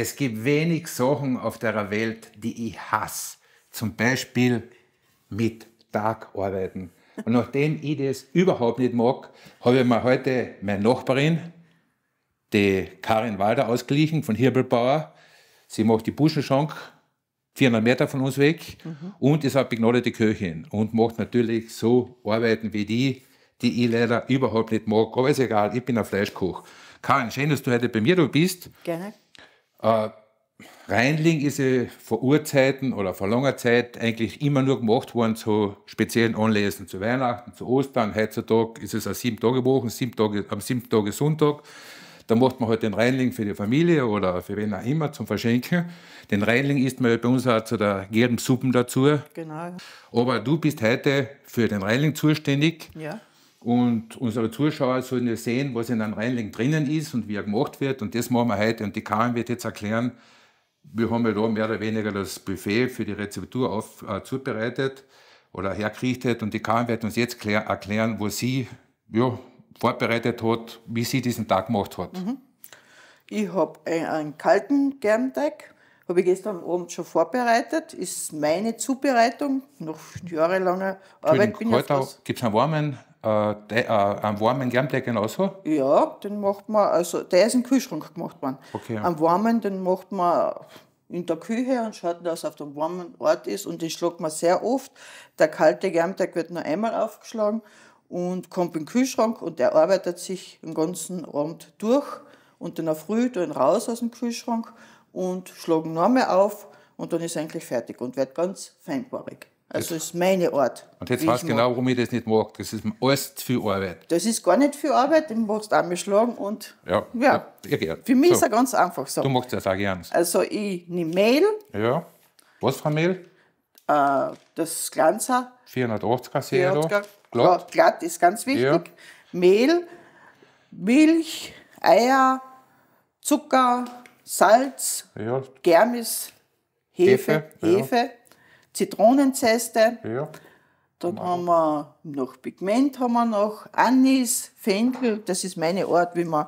Es gibt wenig Sachen auf der Welt, die ich hasse. Zum Beispiel mit Tag arbeiten. Und nachdem ich das überhaupt nicht mag, habe ich mir heute meine Nachbarin, die Karin Walder, ausgeglichen von Hirbelbauer. Sie macht die Buschenschank 400 Meter von uns weg mhm. und ist eine begnadete Köchin und macht natürlich so Arbeiten wie die, die ich leider überhaupt nicht mag. Aber ist egal, ich bin ein Fleischkoch. Karin, schön, dass du heute bei mir da bist. Gerne. Äh, Reinling ist ja vor Urzeiten oder vor langer Zeit eigentlich immer nur gemacht worden zu speziellen Anlässen, zu Weihnachten, zu Ostern. Heutzutage ist es eine sieben Tage Woche, sieben Tage, am siebten Tage Sonntag. Da macht man halt den Reinling für die Familie oder für wen auch immer zum Verschenken. Den Reinling isst man ja bei uns auch zu der gelben Suppen dazu. Genau. Aber du bist heute für den Reinling zuständig. Ja. Und unsere Zuschauer sollen ja sehen, was in einem Reinling drinnen ist und wie er gemacht wird. Und das machen wir heute. Und die Karin wird jetzt erklären, wir haben ja da mehr oder weniger das Buffet für die Rezeptur auf, äh, zubereitet oder hergerichtet. Und die Karin wird uns jetzt klär, erklären, wo sie ja, vorbereitet hat, wie sie diesen Tag gemacht hat. Mhm. Ich habe einen kalten Germteig, habe ich gestern Abend schon vorbereitet. Ist meine Zubereitung nach jahrelanger Arbeit. Bin heute gibt es einen warmen äh, de, äh, einen warmen Germteig genauso? Ja, den macht man, also der ist im Kühlschrank gemacht worden. Okay. Am warmen, den macht man in der Küche und schaut, dass er auf dem warmen Ort ist und den schlägt man sehr oft. Der kalte Germteig wird nur einmal aufgeschlagen und kommt in den Kühlschrank und der arbeitet sich den ganzen Abend durch und dann früh dann raus aus dem Kühlschrank und schlagen nochmal auf und dann ist er eigentlich fertig und wird ganz feinporig. Also das ist meine Art. Und jetzt weißt du genau, warum ich das nicht mag. Das ist alles zu viel Arbeit. Das ist gar nicht viel Arbeit, du auch mal schlagen und ja, ja. ja für mich so. ist es ganz einfach so. Du machst das auch gern. Also ich nehme Mehl. Ja. Was für Mehl? Äh, das Glanzer. 480er sehe ich da. Glatt. glatt ist ganz wichtig. Ja. Mehl, Milch, Eier, Zucker, Salz, ja. Germis, Hefe, Hefe, Hefe Zitronenzeste. Ja. Dann haben wir noch Pigment, haben wir noch Anis, Fenchel, das ist meine Art, wie man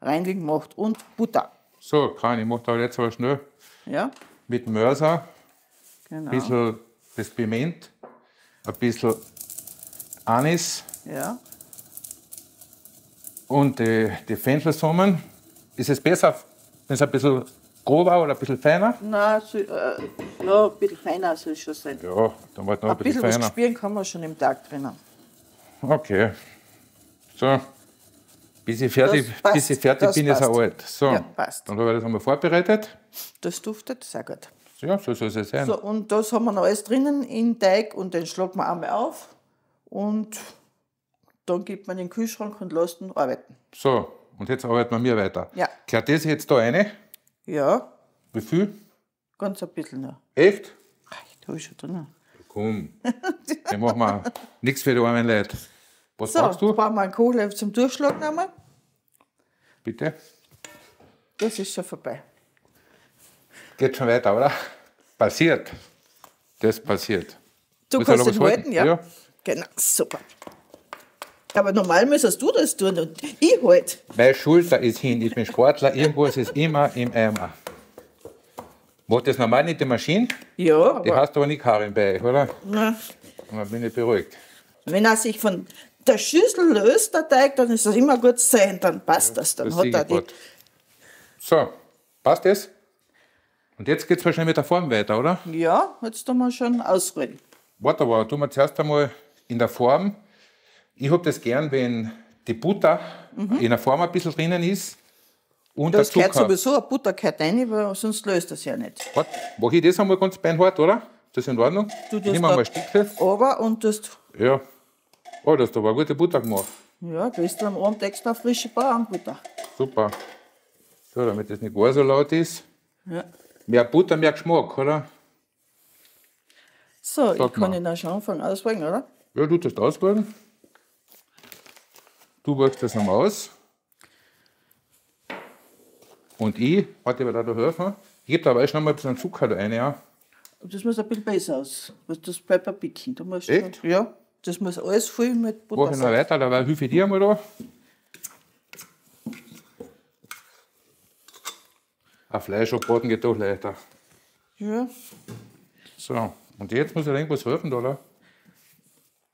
Reinling macht, und Butter. So, Karin, ich mache da jetzt aber schnell. Ja. Mit Mörser, genau. ein bisschen das Piment, ein bisschen Anis. Ja. Und die, die Fenchelsamen. Ist es besser, wenn es ein bisschen grober oder ein bisschen feiner? Nein, so, äh, ja, ein bisschen feiner soll es schon sein. Ja, dann wird noch ein, ein bisschen, bisschen feiner. spüren kann man schon im Tag drinnen. Okay. So. Bis ich fertig, bis ich fertig bin, passt. ist er alt. So, ja, passt. dann habe ich das einmal vorbereitet. Das duftet sehr gut. Ja, so soll es sein. So, und das haben wir noch alles drinnen in Teig und den schlagen wir einmal auf und dann gibt man in den Kühlschrank und lässt ihn arbeiten. So, und jetzt arbeiten wir weiter. Ja. Gehört das jetzt da rein? Ja. Wie viel? Ganz ein bisschen noch. Echt? Reicht, habe ich schon drin. Komm, dann machen wir nichts für die armen Leute. Was so, brauchst du? brauchen wir einen Kohle zum Durchschlagen einmal. Bitte? Das ist schon vorbei. Geht schon weiter, oder? Passiert. Das passiert. Du Muss kannst ihn halten, halten, ja? ja? Genau, super. Aber normal müsstest du das tun und ich halt. Meine Schulter ist hin, ich bin Sportler, irgendwas ist immer im Eimer. Macht das normal nicht die Maschine? Ja. Die hast aber nicht Karin bei euch, oder? Nein. Und dann bin ich beruhigt. Wenn er sich von der Schüssel löst, der Teig, dann ist das immer gut sein, dann passt das. Dann das hat er die. So, passt das? Und jetzt geht es wahrscheinlich mit der Form weiter, oder? Ja, jetzt tun wir schon ausrollen. Warte aber, tun wir zuerst einmal in der Form ich habe das gern, wenn die Butter mhm. in der Form ein bisschen drinnen ist. Und das gehört sowieso, eine Butter gehört rein, weil sonst löst das ja nicht. Warte, mache ich das einmal ganz beinhart, oder? Das ist in Ordnung? Du ich nehme mal ein Stückchen. Aber und das. Ja. Oh, das ist aber eine gute Butter gemacht. Ja, kriegst du am Abend extra frische Bauernbutter. Super. So, damit das nicht gar so laut ist. Ja. Mehr Butter, mehr Geschmack, oder? So, Sag ich kann ihn auch schon anfangen auswählen, oder? Ja, du tust auswählen. Du wächst das einmal aus. Und ich, warte, werde da helfen. Ich gebe da aber schon mal ein bisschen Zucker rein, ja. Das muss ein bisschen besser aus. weil Das bleibt ein bisschen. Da musst Echt? schon- Ja, das muss alles voll mit Mach Butter ich noch weiter, dabei hilfe ich dir einmal da. Ein Fleisch abbraten geht doch leichter. Ja. So, und jetzt muss ich irgendwas helfen, oder?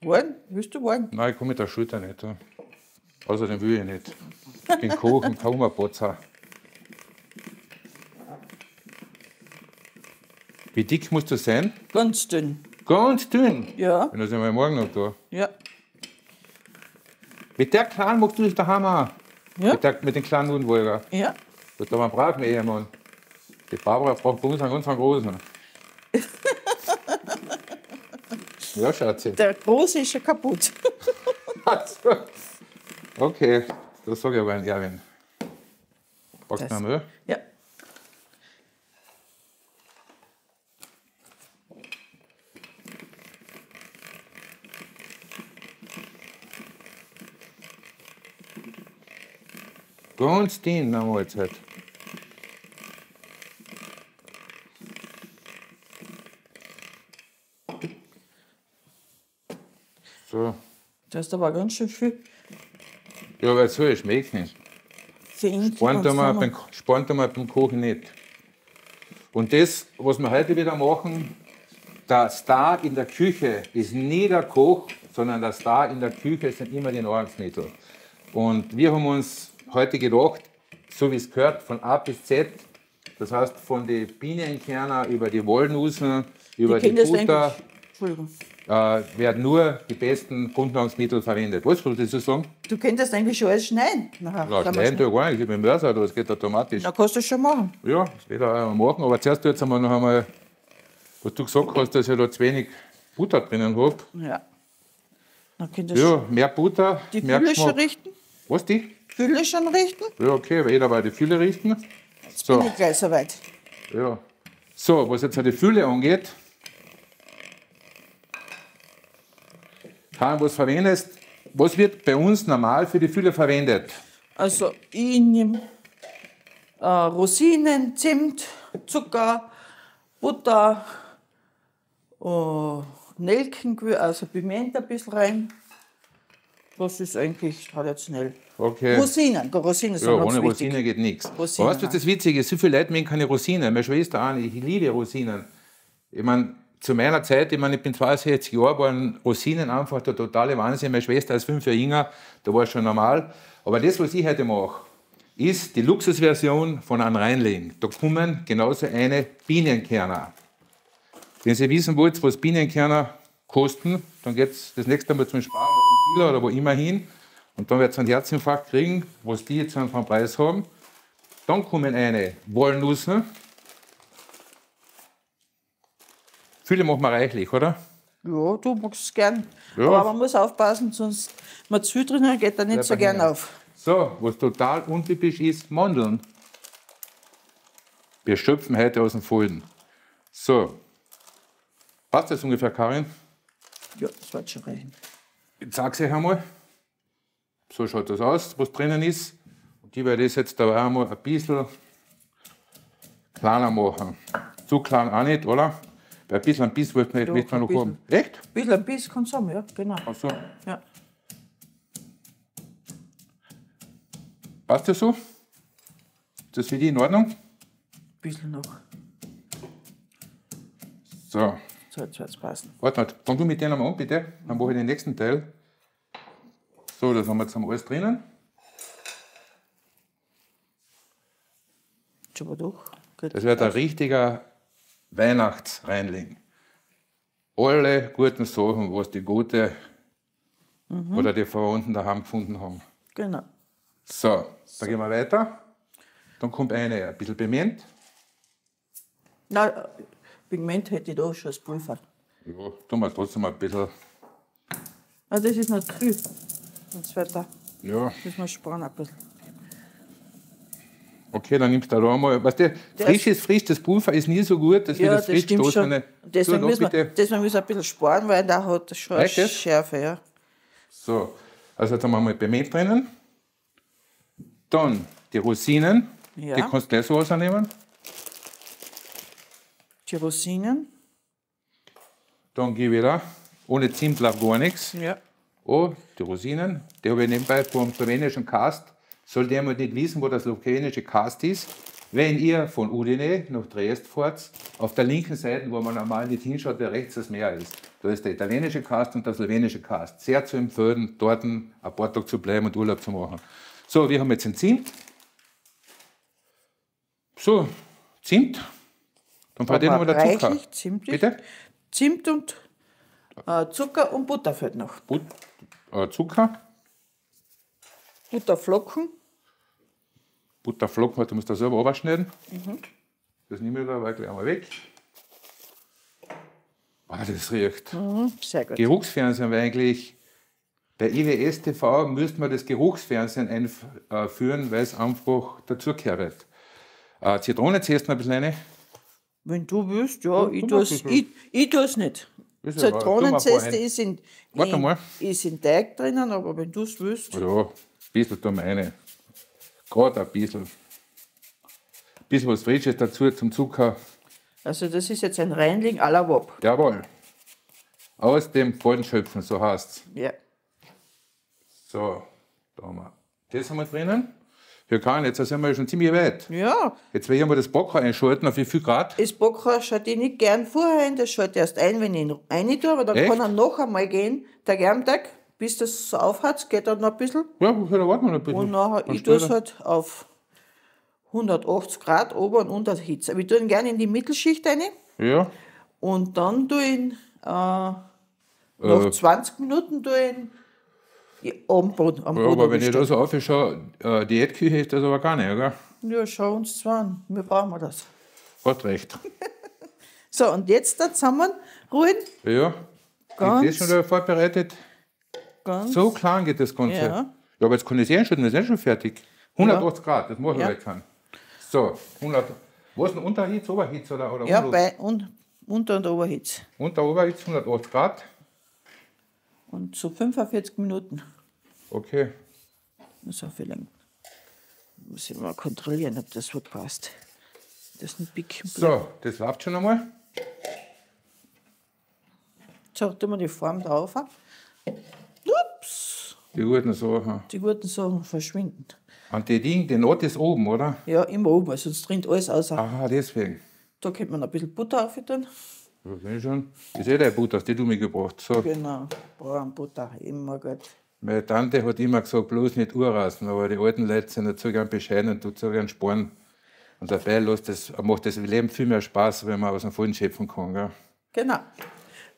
Wollen? Willst du wollen? Nein, ich komme mit der Schulter nicht. Außerdem will ich nicht. Ich bin Koch und kaum ein Potzer. Wie dick musst du sein? Ganz dünn. Ganz dünn. Ja, Wenn das einmal morgen noch da. ja. Mit der Kleinen machst du dich daheim auch. Ja. Mit, der, mit den kleinen Unwolger. Ja. Das ist aber ein braver Ehemann. Die Barbara braucht bei uns einen ganz großen. Ja, Schatzi. Der Große ist schon kaputt. Also, okay, das sage ich aber ein Erwin. Packst du Müll? Ja. Ganz dünn nach Mahlzeit. So. Das ist aber ganz schön viel. Ja, weil es soll schmecken. Fink Sparen tun wir beim, tun wir beim Kochen nicht. Und das, was wir heute wieder machen, der Star in der Küche ist nie der Koch, sondern der Star in der Küche sind immer die Nahrungsmittel. Und wir haben uns heute gedacht, so wie es gehört, von A bis Z, das heißt von den Bienenkerner über die Walnüsse, über die, Kinder Butter, werden nur die besten Grundnahrungsmittel verwendet. Was willst du dazu sagen? Du könntest eigentlich schon alles schneiden. Nachher. Ja, schneiden tue ich gar nicht, ich einen Mörser, das geht automatisch. Na, kannst du schon machen. Ja, das wird auch machen, aber zuerst jetzt einmal noch einmal, was du gesagt hast, dass ich da zu wenig Butter drinnen habe. Ja. Dann könntest du Ja, mehr Butter, die mehr Fülle schon richten. Was die? Fülle schon richten. Ja, okay, jeder bei die Fülle richten. So, Bin ich gleich soweit. ja. So, was jetzt die Fülle angeht, Karin, was verwendest, was wird bei uns normal für die Fülle verwendet? Also ich nehme äh, Rosinen, Zimt, Zucker, Butter, äh, Nelken, also Piment ein bisschen rein. Das ist eigentlich traditionell. Okay. Rosinen, die Rosinen sind Ja, ohne wichtig. Rosine geht nichts. Rosinen, weißt du, was das Witzige ist? So viele Leute mögen keine Rosinen. Meine Schwester auch nicht. Ich liebe Rosinen. Ich meine, zu meiner Zeit, ich meine, ich bin 62 Jahre, waren Rosinen einfach der totale Wahnsinn. Meine Schwester ist fünf Jahre jünger, da war es schon normal. Aber das, was ich heute mache, ist die Luxusversion von einem Reinlegen. Da kommen genauso eine Bienenkerner. Wenn Sie wissen wollt, was Bienenkerner kosten, dann geht es das nächste Mal zum Spar oder wo immer hin. Und dann wird es einen Herzinfarkt kriegen, was die jetzt einen Preis haben. Dann kommen eine Walnüsse. Viele machen wir reichlich, oder? Ja, du magst es gern. Ja. Aber man muss aufpassen, sonst man zu drinnen geht er nicht Bleibt so er gern hängen. auf. So, was total untypisch ist, Mandeln. Wir schöpfen heute aus den Folden. So. Passt das ungefähr, Karin? Ja, das wird schon reichen. Ich zeige es euch einmal. So schaut das aus, was drinnen ist. Und ich werde das jetzt da einmal ein bisschen kleiner machen. Zu klein auch nicht, oder? Weil ein bisschen ein Biss wird man, Doch, wird man noch haben. Echt? Ein bisschen ein Biss kann es haben, ja, genau. Ach so. Ja. Passt das so? Ist das für die in Ordnung? Ein bisschen noch. So. So, jetzt wird es passen. Warte mal, fang du mit denen mal an, bitte. Dann mache ich den nächsten Teil. So, das haben wir jetzt alles drinnen. Mal durch. Gut. Das wird ein richtiger Weihnachtsreinling. Alle guten Sachen, was die Gute oder die Verwandten daheim gefunden haben. Genau. So, dann gehen wir weiter. Dann kommt eine, ein bisschen Piment. Na, Pigment hätte ich da schon als Pulver. Ja, tun wir trotzdem ein bisschen. Ah, das ist noch. Jetzt wird da, Ja, müssen wir sparen ein bisschen. Okay, dann nimmst du da einmal. Weißt du, frisch ist frisch, das Pulver ist nie so gut, das Ja, wird das frisch stimmt schon. Deswegen müssen, wir, deswegen müssen wir ein bisschen sparen, weil da hat das schon eine Reicht das? Schärfe. Ja. So, also jetzt haben wir mal Piment drinnen. Dann die Rosinen. Ja. Die kannst du gleich so rausnehmen. Die Rosinen. Dann gebe ich da, ohne Zimt gar nichts. Ja. Oh, die Rosinen, die habe ich nebenbei vom slowenischen Cast. Soll der mal nicht wissen, wo der slowenische Cast ist? Wenn ihr von Udine nach Dresden fahrt, auf der linken Seite, wo man normal nicht hinschaut, der rechts das Meer ist, da ist der italienische Cast und der slowenische Cast. Sehr zu empfehlen, dort ein paar Tage zu bleiben und Urlaub zu machen. So, wir haben jetzt den Zimt. So, Zimt. Dann brauche ich noch der Zucker. reichlich Zimt. Bitte? Zimt und äh, Zucker und Butter fehlt noch. But, äh, Zucker, Butterflocken. Butterflocken, du musst da selber abschneiden. Das nehme ich da aber gleich einmal weg. Ah, das riecht. Mhm, sehr gut. Geruchsfernsehen wäre eigentlich, bei IWS TV müsste man das Geruchsfernsehen einführen, weil es einfach dazugehört. Äh, Zitrone ziehst du noch ein bisschen rein. Wenn du willst, ja, ich tu tue es ich, ich nicht. Zitronenzeste ist in, ist in Teig drinnen, aber wenn du es willst, Ja, ein bisschen tun wir rein. Gerade ein bisschen. Ein bisschen was Frisches dazu zum Zucker. also das ist jetzt ein Reinling à la Wop. Jawohl. Aus dem Boden schöpfen, so heißt es. Ja. So, da haben wir. Das haben wir drinnen. Ja, kann, jetzt sind wir schon ziemlich weit. Ja, Jetzt ich mal das Bocker einschalten, auf wie viel Grad? das Bocker schaut ich nicht gern vorher ein, das schaut erst ein, wenn ich ihn rein tue, aber dann Echt? kann er noch einmal gehen, der Germteig, bis das so aufhat, geht dann noch ein bisschen. Ja, da warten wir noch ein bisschen. Und nachher, ich tue es halt auf 180 Grad Ober- und Unterhitze. Aber ich tue ihn gerne in die Mittelschicht rein Ja, und dann tue ich ihn, äh, nach 20 Minuten tue ich ihn am Boden, am ja Boden aber wenn ich da so aufschaue, äh, Diätküche ist das aber gar nicht, oder? Ja, schau uns zwar an, wir brauchen wir das. Hat recht. So, und jetzt da zusammen ruhen, Ja, Ganz- ist das schon wieder vorbereitet? Ganz, So klein geht das Ganze. Ja. Ja, aber jetzt kann ich es einschütten, das ist eh schon fertig. 180 Grad, das machen wir Ja. jetzt an. So, 100. Was ist denn Unterhitz, Oberhitz oder, oder ja, bei und, Unter- und Oberhitze. Unter Oberhitz 180 Grad? Und so 45 Minuten. Okay. So viel lang. Muss ich mal kontrollieren, ob das gut passt. Das ist ein Pick. So, das läuft schon einmal. So, tun wir die Form drauf. Die guten Sachen. die guten Sachen verschwinden. Und die Ding, die Not ist oben, oder? Ja, immer oben, sonst dringt alles außer. Aha, deswegen. Da könnte man ein bisschen Butter auf tun. Das ist schon. Das ist eh dein Butter, die du mir gebracht hast. So, Genau, brauchen Butter, immer gut. meine Tante hat immer gesagt, bloß nicht urrasen, aber die alten Leute sind nicht so gern bescheiden und tut so gern sparen. Und dabei das, macht das Leben viel mehr Spaß, wenn man aus dem Vollen schöpfen kann. Gell? Genau.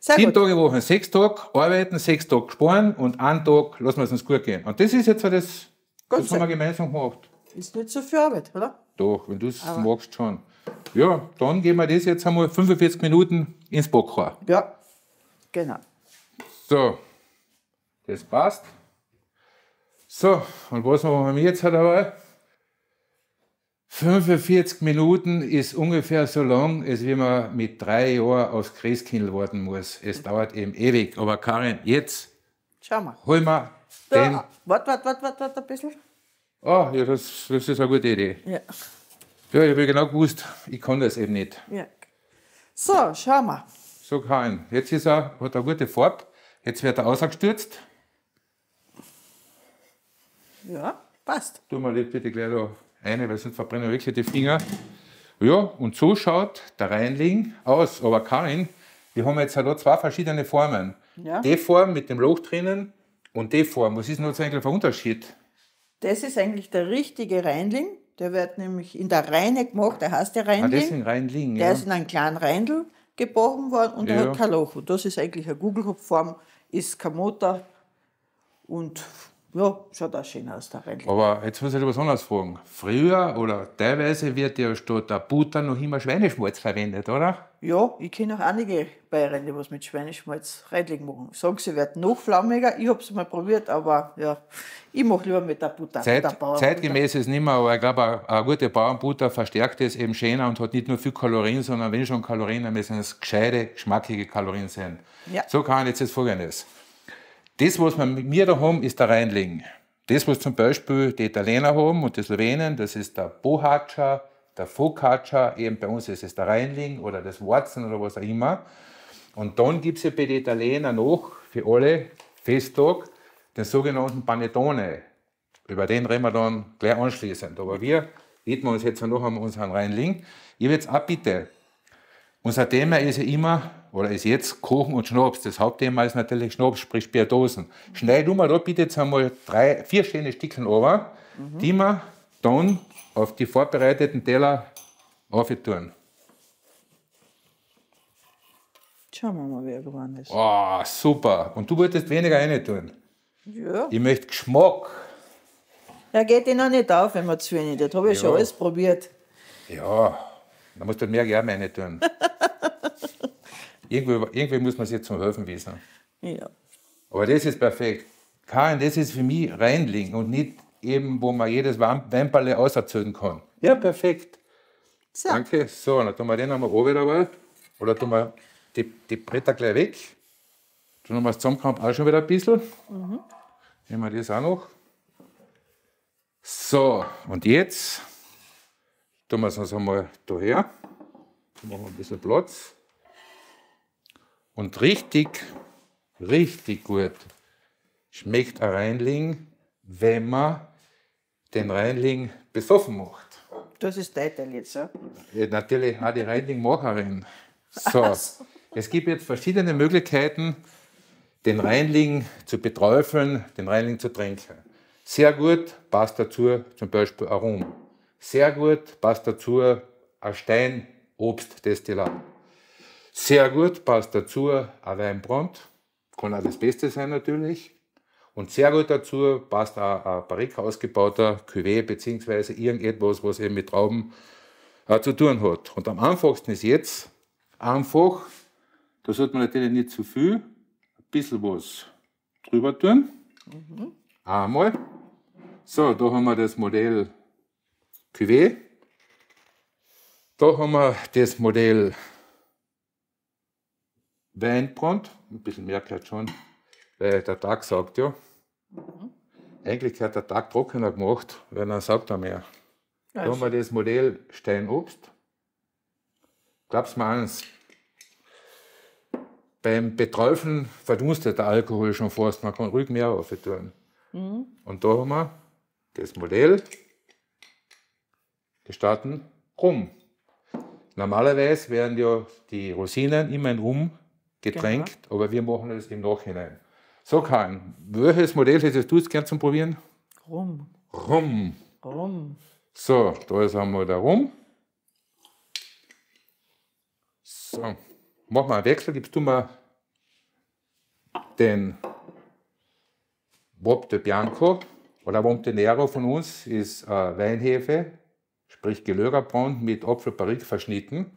Sehr Sieben gut. Tage Woche, sechs Tage arbeiten, sechs Tage sparen und einen Tag lassen wir es uns gut gehen. Und das ist jetzt so das, das Ganze. haben wir gemeinsam gemacht. Ist nicht so viel Arbeit, oder? Doch, wenn du es magst schon. Ja, dann gehen wir das jetzt einmal 45 Minuten ins Backrohr. Ja, genau. So, das passt. So, und was machen wir jetzt dabei? 45 Minuten ist ungefähr so lang, als wie man mit drei Jahren aufs Christkindl warten muss. Es dauert eben ewig. Aber Karin, jetzt Schau mal. wir den. Da, warte, warte, warte, warte, warte ein bisschen. Ah, ja, das, das ist eine gute Idee. Ja. Ja, ich habe genau gewusst, ich kann das eben nicht. ja. So, schau mal. So, Karin, jetzt ist er, hat er eine gute Farbe. Jetzt wird er ausgestürzt. Ja, passt. Tu mal das bitte gleich da rein, weil sonst verbrennen wir wirklich die Finger. Ja, und so schaut der Reinling aus. Aber Karin, wir haben jetzt halt zwei verschiedene Formen. Ja. Die Form mit dem Loch drinnen und die Form. Was ist denn jetzt eigentlich der Unterschied? Das ist eigentlich der richtige Reinling. Der wird nämlich in der Reine gemacht, der heißt der Ah, Reinling. das sind Reinling, Der ja. ist in einem kleinen Reindl geboren worden und Ja. hat kein Loch. Und das ist eigentlich eine Gugelhupfform, ist kein Motor und ja, schaut auch schön aus, der Reindl. Aber jetzt muss ich dich was anderes fragen. Früher oder teilweise wird ja statt der Butter noch immer Schweineschmalz verwendet, oder? Ja, ich kenne auch einige Bayern, die was mit Schweineschmalz Reindling machen. Sagen, sie wird noch flaumiger. Ich habe es mal probiert, aber ja, ich mache lieber mit der Butter. Zeit, der zeitgemäß ist nicht mehr, aber ich glaube, eine, eine gute Bauernbutter verstärkt es eben schöner und hat nicht nur viel Kalorien, sondern wenn schon Kalorien, dann müssen es gescheite, geschmackige Kalorien sein. Ja. So kann ich jetzt das folgendes. Das, was wir mit mir da haben, ist der Reinling. Das, was zum Beispiel die Italiener haben und die Slowenen, das ist der Bohaccia, der Focaccia, eben bei uns ist es der Reinling oder das Warzen oder was auch immer. Und dann gibt es ja bei den Italienern noch für alle Festtag den sogenannten Panettone. Über den reden wir dann gleich anschließend. Aber wir widmen uns jetzt noch einmal unseren Reinling. Ich will jetzt auch bitte, unser Thema ist ja immer, oder ist jetzt Kochen und Schnaps. Das Hauptthema ist natürlich Schnaps, sprich Spiritosen. Schneid du mal da bitte jetzt einmal drei, vier schöne Stückchen runter, mhm. die wir dann auf die vorbereiteten Teller auftun. Schauen wir mal, wie er geworden ist. Oh, super. Und du wolltest weniger rein tun. Ja. Ich möchte Geschmack. Er geht ihn noch nicht auf, wenn man zu wenig Das habe ich ja. schon alles probiert. Ja, da musst du mehr gerne rein tun. irgendwie, irgendwie muss man sich zum Helfen wissen. Ja. Aber das ist perfekt. Karin, das ist für mich reinlegen und nicht eben, wo man jedes Weinballe auserzählen kann. Ja, perfekt. So. Danke. So, dann tun wir den einmal oben dabei. Oder tun wir die, die Bretter gleich weg. Dann haben wir das Zusammenkrampf auch schon wieder ein bisschen. Mhm. Nehmen wir das auch noch. So, und jetzt tun wir es uns einmal daher. Machen wir ein bisschen Platz. Und richtig, richtig gut schmeckt ein Reinling, wenn man den Reinling besoffen macht. Das ist dein Teil jetzt, ja? ja natürlich auch die Reinlingmacherin. So, es gibt jetzt verschiedene Möglichkeiten, den Reinling zu beträufeln, den Reinling zu trinken. Sehr gut passt dazu zum Beispiel Rum. Sehr gut passt dazu ein Steinobstdestillat. Sehr gut passt dazu ein Weinbrand. Kann auch das Beste sein natürlich. Und sehr gut dazu passt auch ein Barrique ausgebauter Cuvée beziehungsweise irgendetwas, was eben mit Trauben äh, zu tun hat. Und am einfachsten ist jetzt einfach, da sollte man natürlich nicht zu viel, ein bisschen was drüber tun. Mhm. Einmal. So, da haben wir das Modell Cuvée. Da haben wir das Modell Weinbrand. Ein bisschen mehr gehört schon, weil der Tag sagt ja. Mhm. Eigentlich hat der Tag trockener gemacht, weil dann sagt er mehr. Da haben wir das Modell Steinobst. Glaubst du mir eins? Beim Beträufeln verdunstet der Alkohol schon fast, man kann ruhig mehr auftun. Mhm. Und da haben wir das Modell gestarten Rum. Normalerweise werden ja die Rosinen immer in Rum getränkt, genau. aber wir machen das im Nachhinein. So Karin, welches Modell hättest du jetzt gern zum Probieren? Rum. Rum. Rum. So, da ist einmal der Rum. So, machen wir einen Wechsel. Gibst du mal den Bob de Bianco oder Montenero von uns, ist äh, Weinhefe, sprich Gelögerbrand mit Apfelbarrik verschnitten.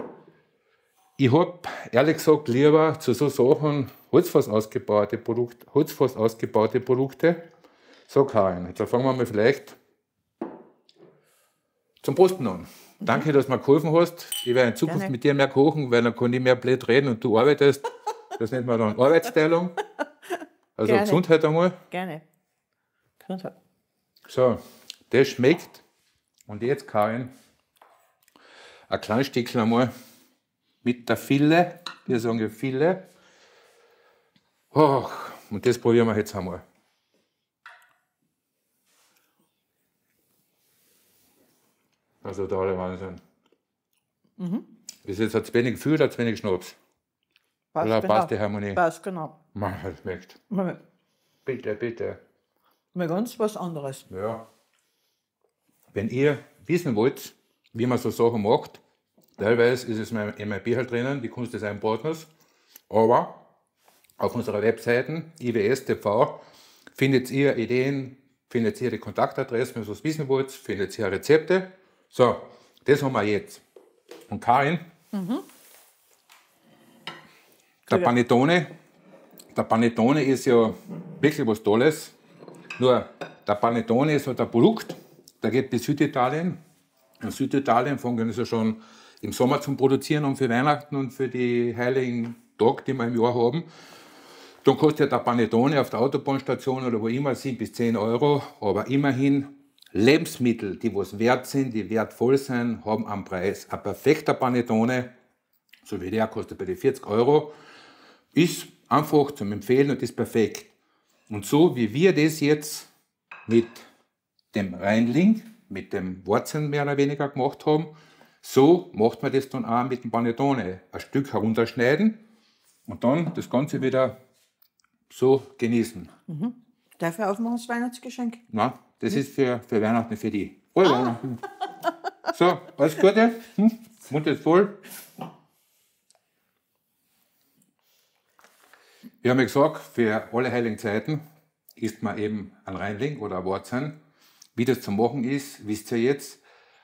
Ich habe ehrlich gesagt lieber zu so Sachen Holzfass ausgebaute, Produkt, Holzfass ausgebaute Produkte. So, Karin, jetzt fangen wir mal vielleicht zum Posten an. Danke, dass du mir geholfen hast. Ich werde in Zukunft Gerne. mit dir mehr kochen, weil dann kann ich mehr blöd reden und du arbeitest. Das nennt man dann Arbeitsteilung. Also Gerne. Gesundheit einmal. Gerne. Gesundheit. So, das schmeckt. Und jetzt, Karin, ein kleines Stückchen einmal mit der Fille. Wir sagen ja Fille. Oh, und das probieren wir jetzt einmal. Also der alle Wahnsinn. Mhm. Ist jetzt zu wenig Gefühl oder zu wenig Schnaps? Passt, oder genau. passt die Harmonie? Passt, genau. Mann, das schmeckt. Bitte, bitte. Mal ganz was anderes. Ja. Wenn ihr wissen wollt, wie man so Sachen macht, teilweise ist es in meinem Bücher drinnen, die Kunst des Einpartners, aber auf unserer Webseite IWS.tv findet ihr Ideen, findet ihr die Kontaktadressen, wenn ihr was wissen wollt, findet ihr Rezepte. So, das haben wir jetzt. Und Karin, mhm. der Panettone, der Panettone ist ja wirklich was Tolles. Nur der Panettone ist halt ein Produkt, der geht bis Süditalien. In Süditalien fangen sie schon im Sommer zum Produzieren und für Weihnachten und für die heiligen Tage, die wir im Jahr haben. Dann kostet der Panettone auf der Autobahnstation oder wo immer 7 bis 10 Euro, aber immerhin Lebensmittel, die was wert sind, die wertvoll sind, haben am Preis. Ein perfekter Panettone, so wie der, kostet bei den 40 Euro, ist einfach zum Empfehlen und ist perfekt. Und so wie wir das jetzt mit dem Reinling, mit dem Wurzeln mehr oder weniger gemacht haben, so macht man das dann auch mit dem Panettone. Ein Stück herunterschneiden und dann das Ganze wieder so genießen. Mhm. Dafür aufmachen das Weihnachtsgeschenk? Na, das ist für, für Weihnachten, für die. Oh, ah. So, alles Gute. Hm? Mund ist voll. Wir haben ja gesagt, für alle heiligen Zeiten isst man eben ein Reinling oder ein Wortsein. Wie das zu machen ist, wisst ihr jetzt.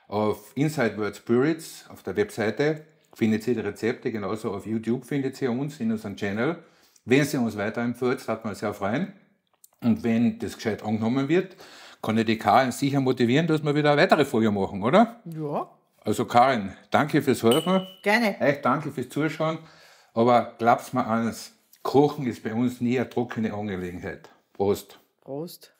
Auf Inside Word Spirits, auf der Webseite, findet ihr die Rezepte, genauso auf YouTube findet ihr uns in unserem Channel. Wenn Sie uns weiterempfehlt, hat man sehr freuen. Und wenn das gescheit angenommen wird, kann ich die Karin sicher motivieren, dass wir wieder eine weitere Folge machen, oder? Ja. Also Karin, danke fürs Helfen. Gerne. Echt danke fürs Zuschauen. Aber glaubt mir eines, Kochen ist bei uns nie eine trockene Angelegenheit. Prost. Prost.